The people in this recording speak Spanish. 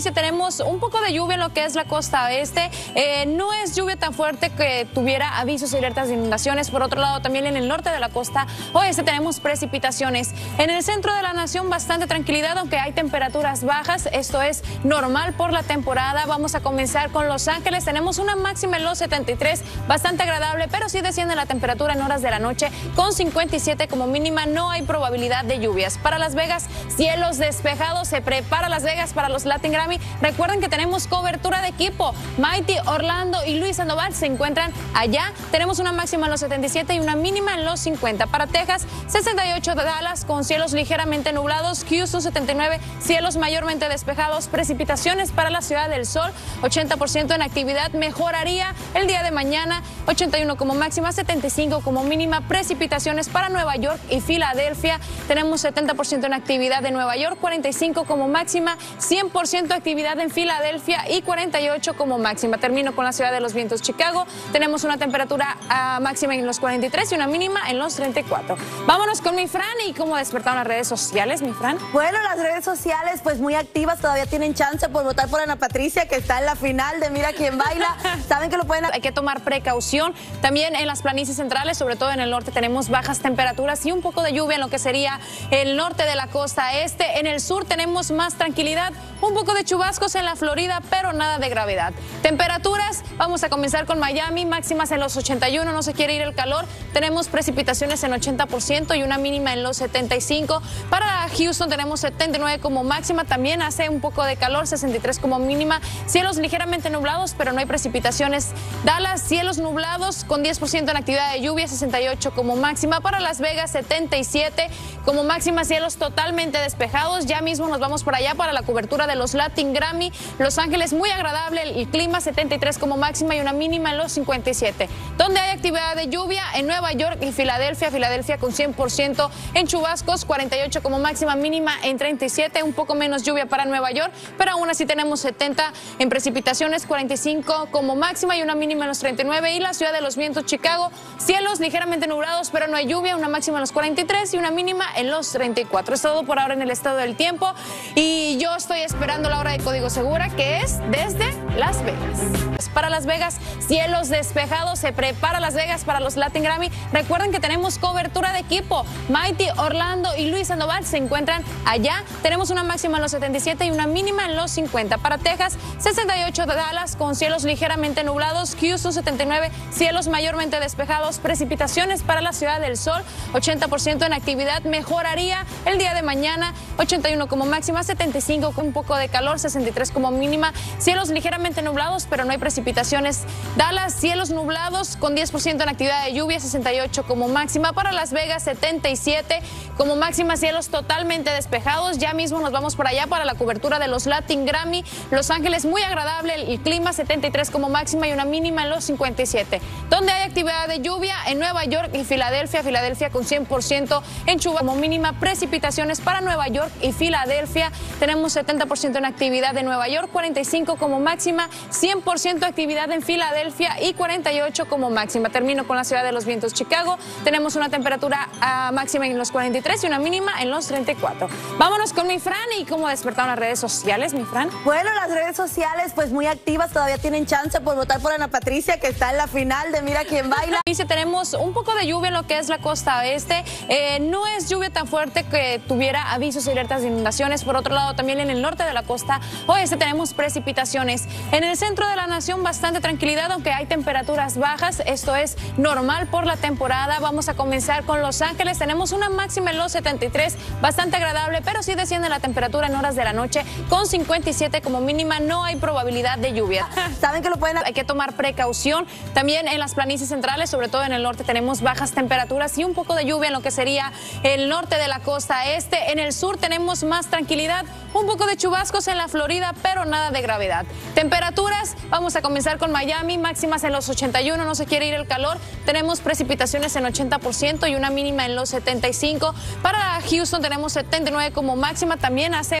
Inicia, tenemos un poco de lluvia en lo que es la costa oeste. Eh, no es lluvia tan fuerte que tuviera avisos y alertas de inundaciones. Por otro lado, también en el norte de la costa oeste tenemos precipitaciones. En el centro de la nación, bastante tranquilidad, aunque hay temperaturas bajas. Esto es normal por la temporada. Vamos a comenzar con Los Ángeles. Tenemos una máxima en los 73, bastante agradable, pero sí desciende la temperatura en horas de la noche con 57 como mínima. No hay probabilidad de lluvias. Para Las Vegas, cielos despejados. Se prepara Las Vegas para los Latin Grammy. Recuerden que tenemos cobertura de equipo. Mighty, Orlando y Luis Sandoval se encuentran allá. Tenemos una máxima en los 77 y una mínima en los 50. Para Texas, 68 de Dallas con cielos ligeramente nublados. Houston 79, cielos mayormente despejados. Precipitaciones para la Ciudad del Sol, 80% en actividad. Mejoraría el día de mañana, 81 como máxima, 75 como mínima. Precipitaciones para Nueva York y Filadelfia. Tenemos 70% en actividad de Nueva York, 45 como máxima, 100% actividad en Filadelfia y 48 como máxima. Termino con la ciudad de los vientos Chicago. Tenemos una temperatura ah, máxima en los 43 y una mínima en los 34. Vámonos con mi Fran y cómo despertaron las redes sociales, mi Fran. Bueno, las redes sociales pues muy activas, todavía tienen chance por votar por Ana Patricia que está en la final de Mira quién baila. Saben que lo pueden Hay que tomar precaución. También en las planicies centrales, sobre todo en el norte, tenemos bajas temperaturas y un poco de lluvia en lo que sería el norte de la costa este. En el sur tenemos más tranquilidad, un poco de chubascos en la Florida, pero nada de gravedad. Temperaturas, vamos a comenzar con Miami, máximas en los 81, no se quiere ir el calor. Tenemos precipitaciones en 80% y una mínima en los 75. Para Houston tenemos 79 como máxima, también hace un poco de calor, 63 como mínima. Cielos ligeramente nublados, pero no hay precipitaciones. Dallas, cielos nublados con 10% en actividad de lluvia, 68 como máxima. Para Las Vegas, 77 como máxima, cielos totalmente despejados. Ya mismo nos vamos por allá para la cobertura de los Grammy. Los Ángeles, muy agradable el clima, 73 como máxima y una mínima en los 57. Donde hay actividad de lluvia en Nueva York y Filadelfia. Filadelfia con 100% en chubascos, 48 como máxima, mínima en 37. Un poco menos lluvia para Nueva York, pero aún así tenemos 70 en precipitaciones, 45 como máxima y una mínima en los 39. Y la ciudad de los vientos, Chicago, cielos ligeramente nublados, pero no hay lluvia, una máxima en los 43 y una mínima en los 34. Es todo por ahora en el estado del tiempo y yo estoy esperando la de código segura que es desde Las Vegas. Para Las Vegas, cielos despejados, se prepara Las Vegas para los Latin Grammy. Recuerden que tenemos cobertura de equipo. Mighty, Orlando y Luis Sandoval se encuentran allá. Tenemos una máxima en los 77 y una mínima en los 50. Para Texas, 68 de Dallas con cielos ligeramente nublados. Houston 79, cielos mayormente despejados. Precipitaciones para la Ciudad del Sol, 80% en actividad. Mejoraría el día de mañana, 81 como máxima, 75 con un poco de calor, 63 como mínima. Cielos ligeramente nublados, pero no hay precipitaciones. Dallas, cielos nublados con 10% en actividad de lluvia, 68 como máxima. Para Las Vegas, 77 como máxima, cielos totalmente despejados. Ya mismo nos vamos por allá para la cobertura de los Latin Grammy. Los Ángeles, muy agradable el clima, 73 como máxima y una mínima en los 57. Donde hay actividad de lluvia en Nueva York y Filadelfia. Filadelfia con 100% en chuva como mínima. Precipitaciones para Nueva York y Filadelfia. Tenemos 70% en actividad de Nueva York, 45 como máxima, 100% actividad en Filadelfia y 48 como máxima. Termino con la ciudad de los vientos, Chicago. Tenemos una temperatura ah, máxima en los 43 y una mínima en los 34. Vámonos con mi Fran y cómo despertaron las redes sociales, mi Fran. Bueno, las redes sociales pues muy activas, todavía tienen chance por votar por Ana Patricia que está en la final de Mira quién baila. Dice, tenemos un poco de lluvia en lo que es la costa oeste. Eh, no es lluvia tan fuerte que tuviera avisos y alertas de inundaciones. Por otro lado, también en el norte de la costa oeste tenemos precipitaciones. En el centro de la nación, bastante tranquilidad, aunque hay temperaturas bajas. Esto es normal por la temporada. Vamos a comenzar con Los Ángeles. Tenemos una máxima en los 73, bastante agradable, pero sí desciende la temperatura en horas de la noche con 57 como mínima. No hay probabilidad de lluvia. Saben que lo pueden Hay que tomar precaución. También en las planicies centrales, sobre todo en el norte, tenemos bajas temperaturas y un poco de lluvia en lo que sería el norte de la costa este. En el sur tenemos más tranquilidad, un poco de chubascos en Florida, pero nada de gravedad. Temperaturas, vamos a comenzar con Miami, máximas en los 81, no se quiere ir el calor. Tenemos precipitaciones en 80% y una mínima en los 75. Para Houston tenemos 79 como máxima, también hace